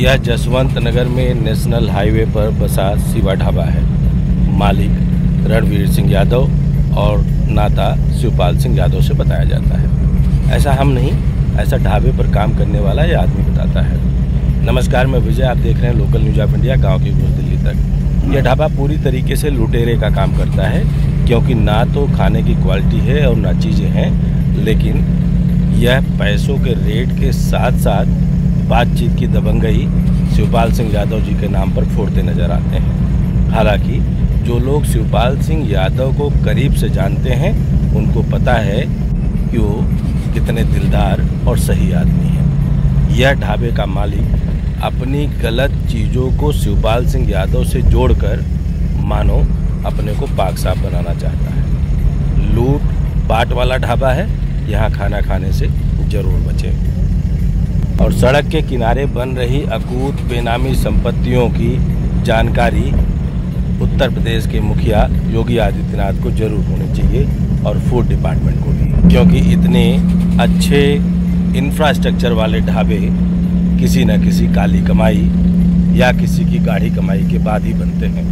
यह जसवंत नगर में national highway पर बसा शिवा ढाबा है। मालिक रणवीर सिंह यादव और नाता शिवपाल सिंह यादव से बताया जाता है। ऐसा हम नहीं, ऐसा ढाबे पर काम करने वाला यह आदमी बताता है। नमस्कार, मैं विजय, आप देख रहे हैं लोकल न्यूज़ ऑफ़ इंडिया, गाँव की घूस दिल्ली तक। यह ढाबा पूरी तरीके से लुटेरे का काम करता है, क्योंकि ना तो खाने की क्वालिटी है और ना चीज़ें हैं, लेकिन यह पैसों के रेट के साथ साथ बातचीत की दबंगई शिवपाल सिंह यादव जी के नाम पर फोड़ते नज़र आते हैं। हालाँकि, जो लोग शिवपाल सिंह यादव को करीब से जानते हैं, उनको पता है कि वो कितने दिलदार और सही आदमी हैं। यह ढाबे का मालिक अपनी गलत चीज़ों को शिवपाल सिंह यादव से जोड़कर, मानो अपने को पाक साफ़ बनाना चाहता है। लूट पाट वाला ढाबा है, यहाँ खाना खाने से ज़रूर बचें। सड़क के किनारे बन रही अकूत बेनामी संपत्तियों की जानकारी उत्तर प्रदेश के मुखिया योगी आदित्यनाथ को ज़रूर होनी चाहिए और फ़ूड डिपार्टमेंट को भी, क्योंकि इतने अच्छे इंफ्रास्ट्रक्चर वाले ढाबे किसी न किसी काली कमाई या किसी की गाढ़ी कमाई के बाद ही बनते हैं।